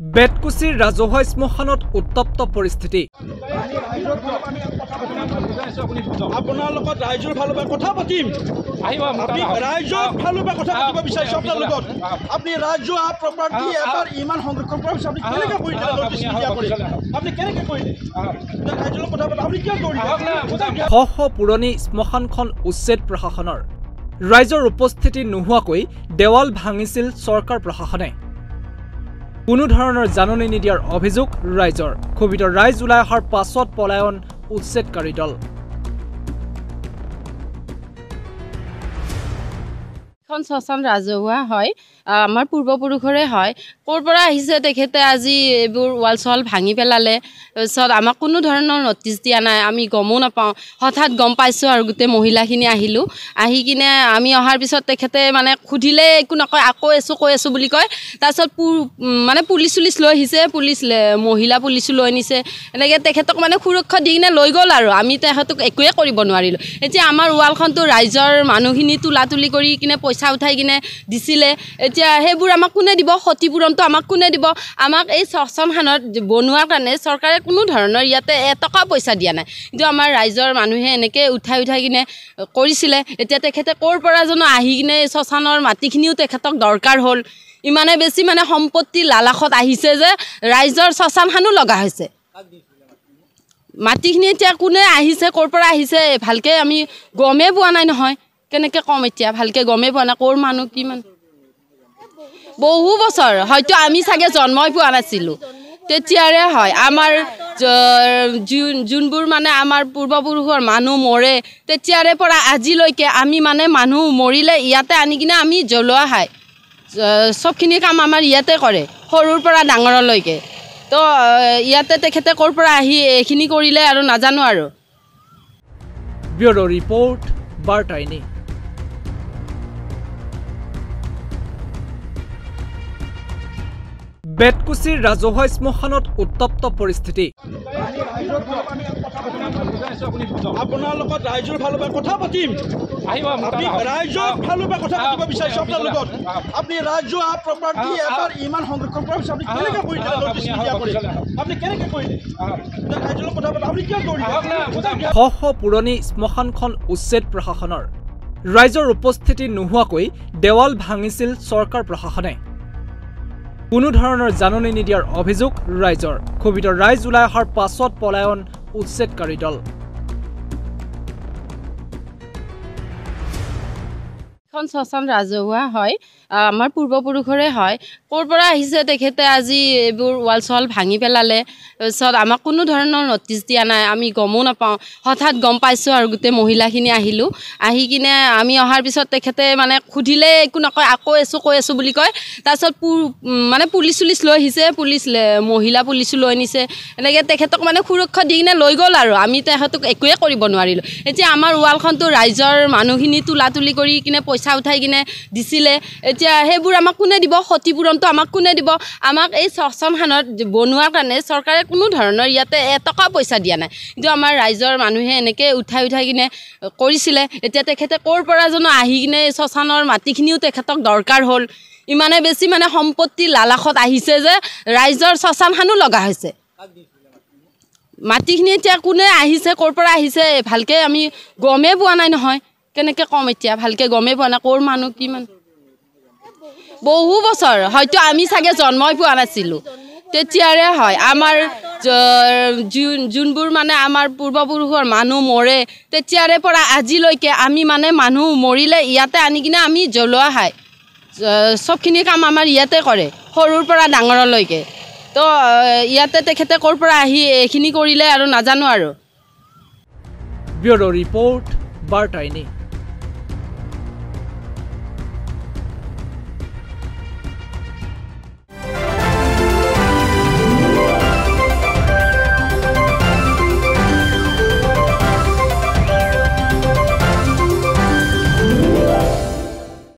বেতকুছিৰ ৰাজহুৱা শ্মশানত উত্তপ্ত পৰিস্থিতি আপোনাৰ লগত ৰাইজৰ ফালৰ পৰা কথা পাতিম আহিব মোৰ আপুনি তাত আহক। ৰাইজৰ ফালৰ পৰা কথা পাতিব আহক, বিচাৰিছে আপোনাৰ আপুনি লগত আহক। আপুনি ৰাজহুৱা প্ৰপাৰ্টি আহক, এবাৰ আহক। ইমান সংৰক্ষণ কৰাৰ পিছত আপুনি আহক, কেনেকৈ কৰিলে আহক, নটিচ আপুনি নিদিয়া আহক, কৰি অফিচলৈ আহক। আপুনি কেনেকৈ কৰিলে আহক। এতিয়া ৰাইজৰ লগত কথা পাতিব আপুনি কিয় কৰিলে আহক না, বুজাম। শ শ পুৰণি শ্মশানখন উচ্ছেদ প্ৰশাসনৰ ৰাইজৰ উপস্থিতি নোহোৱাকৈ দেৱাল ভাঙিছিল চৰকাৰ প্ৰশাসনে কোনো ধৰণৰ জাননী নিদিয়াৰ অভিযোগ ৰাইজৰ। ক্ষোভিত ৰাইজ ওলাই অহাৰ পাছত পলায়ন উচ্ছেদকাৰী দল। এখন শ্মশান ৰাজহুৱা হয়। আমাৰ পূৰ্বপুৰুষৰে হয়। ক'ৰ পৰা আহিছে তেখেতে আজি এইবোৰ ৱাল চৱাল ভাঙি পেলালে। তাৰপিছত আমাক কোনো ধৰণৰ নটিচ দিয়া নাই আমি গমো নাপাওঁ। হঠাৎ গম পাইছোঁ আৰু গোটেই মহিলাখিনি আহিলোঁ। আহি কিনে আমি অহাৰ পিছত তেখেতে মানে সুধিলে একো নকয় আকৌ আছোঁ কৈ আছোঁ বুলি কয়। তাৰপিছত পু মানে পুলিচ চুলিচ লৈ আহিছে পুলিচ মহিলা পুলিচো লৈ নিছে। এনেকৈ তেখেতক মানে সুৰক্ষা দি কিনে লৈ গ'ল আৰু। আমি তেখেতক একোৱে কৰিব নোৱাৰিলোঁ। এতিয়া আমাৰ ৱালখনটো ৰাইজৰ মানুহখিনি তোলা তুলি কৰি কিনে পইচা উঠাই কিনে দিছিলে। এতিয়া সেইবোৰ আমাক কোনে দিব? ক্ষতিপূৰণটো আমাক কোনে দিব? আমাক এই শ্মশানখনত বনোৱাৰ কাৰণে চৰকাৰে কোনো ধৰণৰ ইয়াতে এটকা পইচা দিয়া নাই। কিন্তু আমাৰ ৰাইজৰ মানুহে এনেকৈ উঠাই উঠাই কিনে কৰিছিলে। এতিয়া তেখেতে ক'ৰ পৰা জানো আহি কিনে এই শ্মশানৰ মাটিখিনিও তেখেতক দৰকাৰ হ'ল। ইমানে বেছি মানে সম্পত্তি লালাসত আহিছে যে ৰাইজৰ শ্মশানখনো লগা হৈছে। মাটিখিনি এতিয়া কোনে আহিছে ক'ৰ পৰা আহিছে ভালকৈ আমি গমেই পোৱা নাই নহয়। কেনেকৈ ক'ম এতিয়া? ভালকৈ গমেই পোৱা নাই। ক'ৰ মানুহ কিমান বহু বছৰ। হয়তো আমি চাগে জন্মই পোৱা নাছিলোঁ। তেতিয়াৰে হয়। আমাৰ যোনবোৰ মানে আমাৰ পূৰ্বপুৰুষৰ মানুহ মৰে তেতিয়াৰে পৰা আজিলৈকে আমি মানে মানুহ মৰিলে ইয়াতে আনি কিনে আমি জ্বলোৱা জ- চবখিনি কাম আমাৰ ইয়াতে কৰে সৰুৰ পৰা ডাঙৰলৈকে। তো ইয়াতে তেখেতে ক'ৰ পৰা আহি এইখিনি কৰিলে আৰু নাজানো আৰু। Bureau' report বাৰ্তাইনী। বেতকুছিৰ ৰাজহুৱা শ্মশানত উত্তপ্ত পৰিস্থিতি। আপোনাৰ লগত ৰাইজৰ ফালৰ পৰা কথা পাতিম। আহিব মোৰ তাত আপুনি আহক। ৰাইজৰ আহক। ফালৰ পৰা কথা পাতিব আহক, বিচাৰিছে আপোনাৰ অফিচলৈ লগত আহক। আপুনি ৰাজহুৱা প্ৰপাৰ্টি আহক, এবাৰ আহক। ইমান সংৰক্ষণ কৰাৰ পিছত আপুনি আহক, কেনেকৈ কৰিলে? আহক, নটিচ আপুনি আহক, নিদিয়া কৰি অফিচলৈ আহক। আপুনি কেনেকৈ কৰিলে? আহক। এতিয়া ৰাইজৰ লগত কথা পাতিব আপুনি কিয় কৰিলে? আহক না, বুজাম। শ শ পুৰণি শ্মশানখন উচ্ছেদ প্ৰশাসনৰ। ৰাইজৰ উপস্থিতি নোহোৱাকৈ দেৱাল ভাঙিছিল চৰকাৰ প্ৰশাসনে। কোনো ধৰণৰ জাননী নিদিয়াৰ অভিযোগ ৰাইজৰ। ক্ষোভিত ৰাইজ ওলাই অহাৰ পাছত পলায়ন উচ্ছেদকাৰী দল। এখন শ্মশান ৰাজহুৱা হয় আমাৰ পূৰ্বপুৰুষৰে হয়। ক'ৰ পৰা আহিছে তেখেতে আজি এইবোৰ ৱাল চৱাল ভাঙি পেলালে। তাৰপিছত আমাক কোনো ধৰণৰ নটিচ দিয়া নাই আমি গমো নাপাওঁ। হঠাৎ গম পাইছোঁ আৰু গোটেই মহিলাখিনি আহিলোঁ। আহি কিনে আমি অহাৰ পিছত তেখেতে মানে সুধিলে একো নকয় আকৌ আছোঁ কৈ আছোঁ বুলি কয়। তাৰপিছত পু মানে পুলিচ চুলিচ লৈ আহিছে পুলিচ মহিলা পুলিচো লৈ নিছে। এনেকৈ তেখেতক মানে সুৰক্ষা দি কিনে লৈ গ'ল আৰু। আমি তেখেতক একোৱে কৰিব নোৱাৰিলোঁ। এতিয়া আমাৰ ৱালখনটো ৰাইজৰ মানুহখিনি তোলা তুলি কৰি কিনে পইচা উঠাই কিনে দিছিলে। এতিয়া সেইবোৰ আমাক কোনে দিব? ক্ষতিপূৰণটো আমাক কোনে দিব? আমাক এই শ্মশানখনত বনোৱাৰ কাৰণে চৰকাৰে কোনো ধৰণৰ ইয়াতে এটকা পইচা দিয়া নাই। কিন্তু আমাৰ ৰাইজৰ মানুহে এনেকৈ উঠাই উঠাই কিনে কৰিছিলে। এতিয়া তেখেতে ক'ৰ পৰা জানো আহি কিনে এই শ্মশানৰ মাটিখিনিও তেখেতক দৰকাৰ হ'ল। ইমানে বেছি মানে সম্পত্তি লালাসত আহিছে যে ৰাইজৰ শ্মশানখনো লগা হৈছে। মাটিখিনি এতিয়া কোনে আহিছে ক'ৰ পৰা আহিছে ভালকৈ আমি গমেই পোৱা নাই নহয়। কেনেকৈ ক'ম এতিয়া? ভালকৈ গমেই পোৱা নাই ক'ৰ মানুহ কিমান বহু বছৰ হয়তো আমি চাগে জন্মই পোৱা নাছিলোঁ। তেতিয়াৰে হয় আমাৰ যোনবোৰ মানে আমাৰ পূৰ্বপুৰুষৰ মানুহ মৰে তেতিয়াৰে পৰা আজিলৈকে আমি মানে মানুহ মৰিলে ইয়াতে আনি কিনে আমি জ্বলোৱা জ- চবখিনি কাম আমাৰ ইয়াতে কৰে সৰুৰ পৰা ডাঙৰলৈকে। তো ইয়াতে তেখেতে ক'ৰ পৰা আহি এইখিনি কৰিলে আৰু নাজানো আৰু। Bureau' report বাৰ্তাইনী।